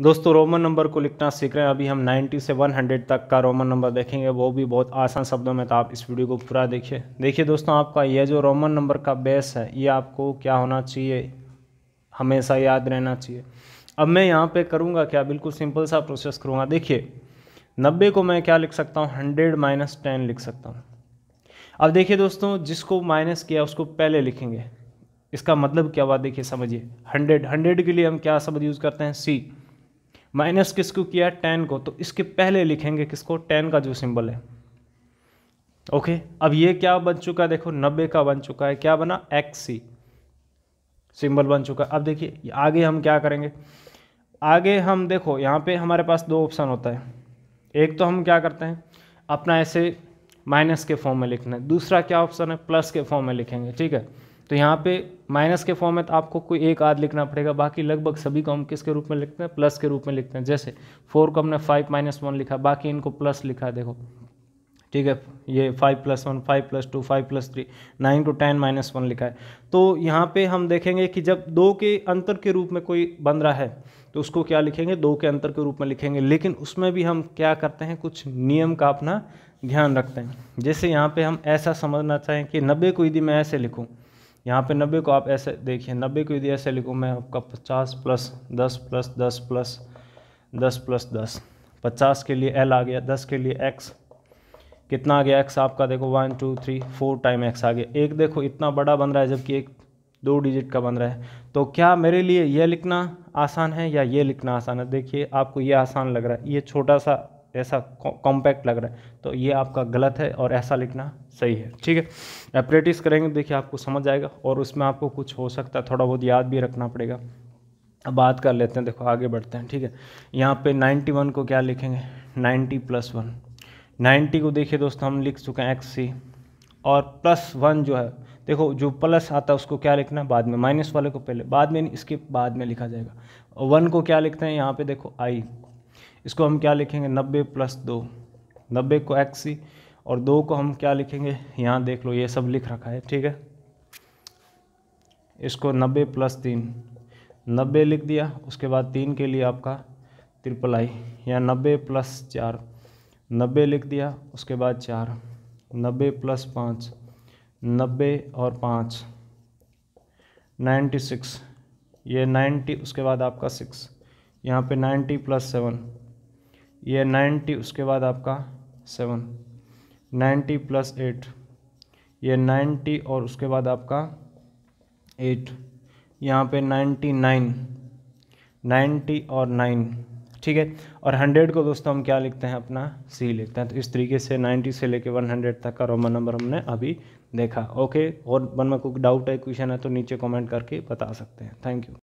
दोस्तों Roman number को लिखना सीख रहे हैं। अभी हम 90 से 100 तक का रोमन नंबर देखेंगे। वो भी बहुत आसान शब्दों में तो आप इस वीडियो को पूरा देखिए। देखिए दोस्तों, आपका ये जो रोमन नंबर का बेस है, ये आपको क्या होना चाहिए? हमेशा याद रहना चाहिए। अब मैं यहाँ पे करूँगा क्या? बिल्कुल सिंपल सा प्रोसेस करूँगा। देखिए, नब्बे को मैं क्या लिख सकता हूँ? हंड्रेड माइनस टेन लिख सकता हूँ। अब देखिए दोस्तों, जिसको माइनस किया, उसको पहले लिखेंगे। इसका मतलब क्या हुआ? देखिए, समझिए। हंड्रेड हंड्रेड के लिए हम क्या शब्द यूज़ करते हैं? सी माइनस किसको किया? टेन को। तो इसके पहले लिखेंगे किसको? टेन का जो सिंबल है। ओके अब ये क्या बन चुका है? देखो, नब्बे का बन चुका है। क्या बना? एक्स सी सिंबल बन चुका है। अब देखिए, आगे हम क्या करेंगे? आगे हम देखो, यहाँ पे हमारे पास दो ऑप्शन होता है। एक तो हम क्या करते हैं? अपना ऐसे माइनस के फॉर्म में लिखना है। दूसरा क्या ऑप्शन है? प्लस के फॉर्म में लिखेंगे। ठीक है? तो यहाँ पे माइनस के फॉर्म में तो आपको कोई एक आध लिखना पड़ेगा, बाकी लगभग सभी को हम किसके रूप में लिखते हैं? प्लस के रूप में लिखते हैं। जैसे फोर को हमने फाइव माइनस वन लिखा, बाकी इनको प्लस लिखा, देखो। ठीक है, ये five plus one five plus two five plus three nine two ten minus one लिखा है। तो यहाँ पे हम देखेंगे कि जब दो के अंतर के रूप में कोई बन रहा है तो उसको क्या लिखेंगे? दो के अंतर के रूप में लिखेंगे। लेकिन उसमें भी हम क्या करते हैं? कुछ नियम का अपना ध्यान रखते हैं। जैसे यहाँ पे हम ऐसा समझना चाहें कि नब्बे को यदि मैं ऐसे लिखूँ यहाँ पे नब्बे को आप ऐसे देखिए, नब्बे को यदि ऐसे लिखूँ, मैं आपका पचास प्लस दस प्लस दस प्लस दस प्लस दस। पचास के लिए एल आ गया, दस के लिए एक्स कितना आ गया एक्स आपका? देखो one two three four time X आ गया। एक देखो, इतना बड़ा बन रहा है जबकि एक दो डिजिट का बन रहा है। तो क्या मेरे लिए ये लिखना आसान है या ये लिखना आसान है? देखिए, आपको ये आसान लग रहा है। ये छोटा सा ऐसा कॉम्पैक्ट लग रहा है। तो ये आपका गलत है और ऐसा लिखना सही है। ठीक है? प्रैक्टिस करेंगे, देखिए आपको समझ आएगा और उसमें आपको कुछ हो सकता है, थोड़ा बहुत याद भी रखना पड़ेगा। अब बात कर लेते हैं, देखो आगे बढ़ते हैं, ठीक है? यहाँ पे 91 को क्या लिखेंगे? 90 प्लस वन नाइन्टी को देखिए दोस्तों, हम लिख चुके हैं एक्स सी और प्लस वन जो है, देखो जो प्लस आता है उसको क्या लिखना है बाद में माइनस वाले को पहले, बाद में नहीं, इसके बाद में लिखा जाएगा। वन को क्या लिखते हैं? यहाँ पे देखो आई इसको हम क्या लिखेंगे? नब्बे प्लस दो। नब्बे को एक्स और दो को हम क्या लिखेंगे? यहाँ देख लो, ये सब लिख रखा है, ठीक है? इसको नब्बे प्लस तीन। नब्बे लिख दिया, उसके बाद तीन के लिए आपका ट्रिपल आई या नब्बे प्लस चार। नब्बे लिख दिया, उसके बाद चार। नब्बे प्लस पाँच। नब्बे और पाँच। Ninety six. ये नाइन्टी, उसके बाद आपका सिक्स। यहाँ पे नाइन्टी प्लस सेवन। ये नाइन्टी, उसके बाद आपका सेवन। नाइन्टी प्लस एट, ये नाइन्टी और उसके बाद आपका एट। यहाँ पे नाइन्टी नाइन, नाइन्टी और नाइन, ठीक है? और हंड्रेड को दोस्तों हम क्या लिखते हैं? अपना सी लिखते हैं। तो इस तरीके से नाइन्टी से लेके वन हंड्रेड तक का रोमन नंबर हमने अभी देखा। ओके? और मन में कोई डाउट है, क्वेश्चन है तो नीचे कमेंट करके बता सकते हैं। Thank you.